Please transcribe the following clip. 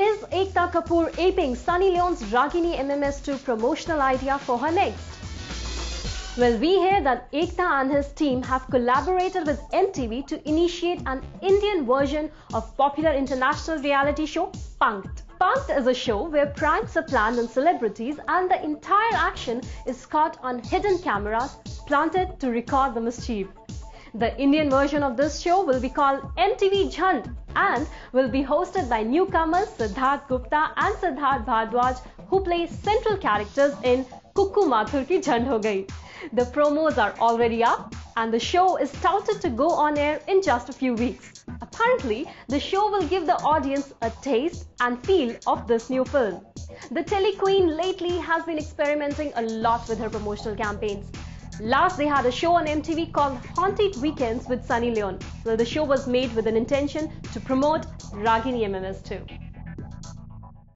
Is Ekta Kapoor aping Sunny Leone's Ragini MMS2 promotional idea for her next? Well, we hear that Ekta and his team have collaborated with MTV to initiate an Indian version of popular international reality show Punk'd. Punk'd is a show where pranks are planned on celebrities and the entire action is caught on hidden cameras planted to record the mischief. The Indian version of this show will be called MTV Jhand and will be hosted by newcomers Siddharth Gupta and Siddharth Bhardwaj who play central characters in Kuku Mathur Ki Jhand Ho. The promos are already up and the show is touted to go on air in just a few weeks. Apparently, the show will give the audience a taste and feel of this new film. The Tele Queen lately has been experimenting a lot with her promotional campaigns. Last, they had a show on MTV called Haunted Weekends with Sunny Leone. Well, the show was made with an intention to promote Ragini MMS2.